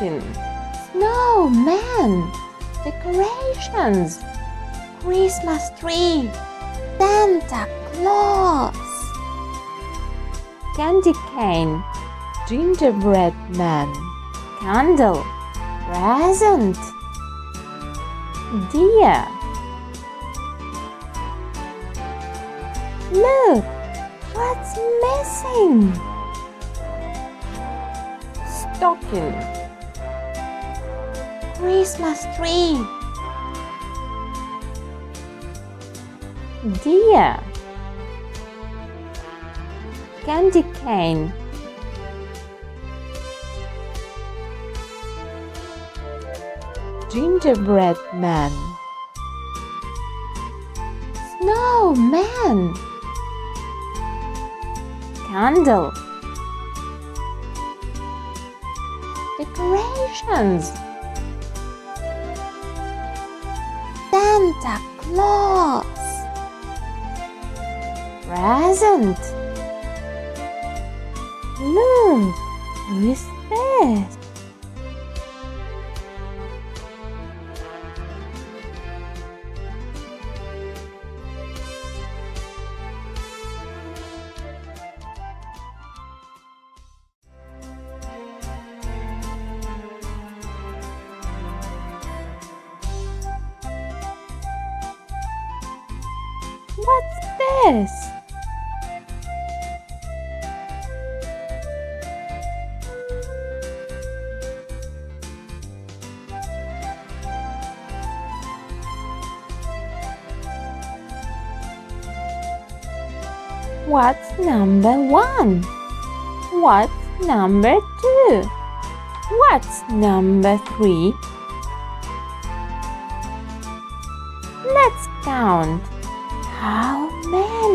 Stocking. Snowman. Decorations. Christmas tree. Santa Claus. Candy cane. Gingerbread man. Candle. Present. Deer. Look, what's missing? Stocking. Christmas tree. Deer. Candy cane. Gingerbread man. Snowman. Candle. Decorations. Santa Claus. Present. Look, who is this? What's number one? What's number two? What's number three? Let's count. How 没。